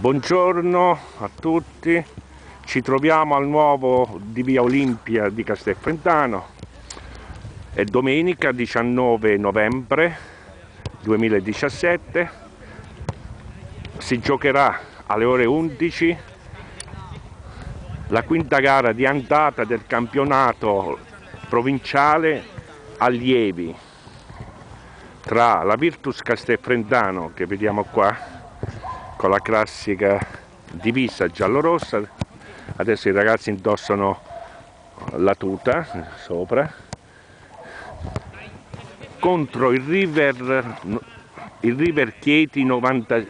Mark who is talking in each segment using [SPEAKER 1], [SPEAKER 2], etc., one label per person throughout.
[SPEAKER 1] Buongiorno a tutti, ci troviamo al nuovo di via Olimpia di Castelfrentano. È domenica 19 novembre 2017, si giocherà alle ore 11 la quinta gara di andata del campionato provinciale allievi tra la Virtus Castelfrentano che vediamo qua con la classica divisa giallo-rossa. Adesso i ragazzi indossano la tuta sopra. Contro il River, il River Chieti 90,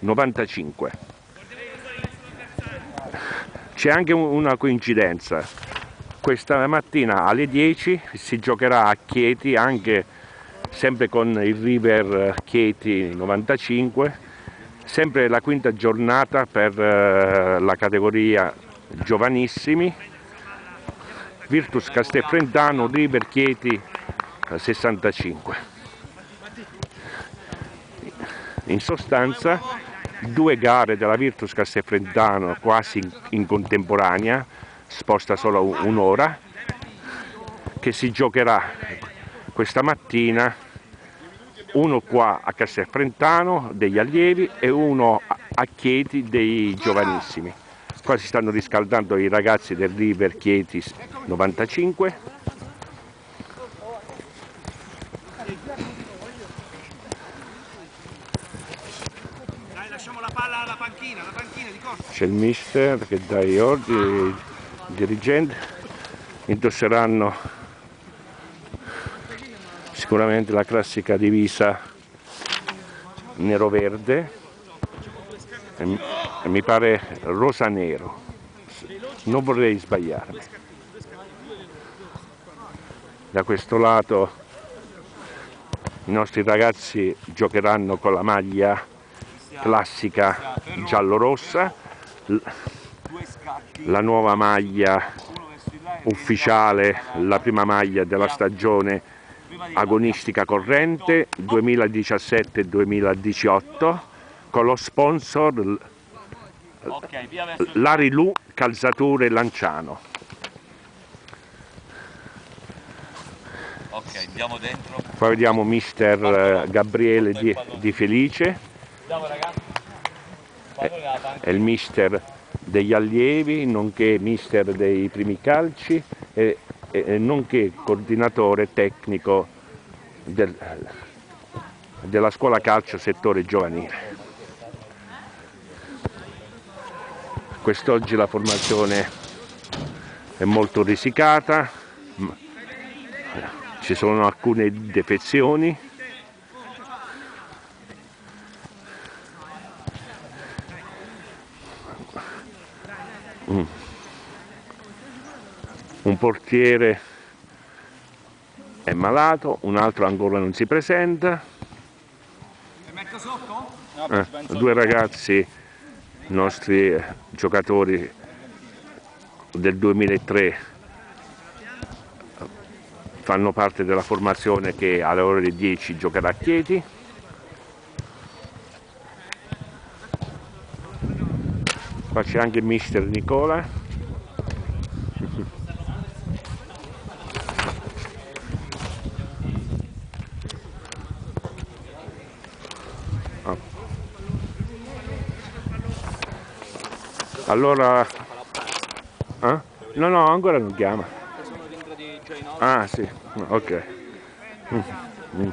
[SPEAKER 1] 95 c'è anche una coincidenza. Questa mattina alle 10 si giocherà a Chieti anche sempre con il River Chieti 95 sempre la quinta giornata per eh, la categoria giovanissimi. Virtus Castelfrentano River Chieti 65 in sostanza due gare della Virtus Castelfrentano quasi in contemporanea sposta solo un'ora che si giocherà questa mattina uno qua a Castelfrentano degli allievi e uno a Chieti dei giovanissimi. Qua si stanno riscaldando i ragazzi del River Chieti 95. C'è il mister che dà gli ordini, il dirigente, indosseranno sicuramente la classica divisa nero-verde. E mi pare rosa-nero. Non vorrei sbagliarmi. Da questo lato i nostri ragazzi giocheranno con la maglia classica giallo-rossa. La nuova maglia ufficiale la prima maglia della stagione agonistica corrente 2017-2018 con lo sponsor Larilu Calzature Lanciano.
[SPEAKER 2] Ok, andiamo dentro.
[SPEAKER 1] Qua vediamo mister eh, Gabriele di, di Felice. È il mister degli allievi, nonché mister dei primi calci e e nonché coordinatore tecnico del, della scuola calcio settore giovanile. Quest'oggi la formazione è molto risicata, ci sono alcune defezioni, mm un portiere è malato, un altro ancora non si presenta. Eh, due ragazzi, nostri giocatori del 2003, fanno parte della formazione che alle ore 10 giocherà a Chieti. Qua c'è anche il mister Nicola. Allora... Eh? No, no, ancora non chiama. Ah, sì, ok. Mm. Mm.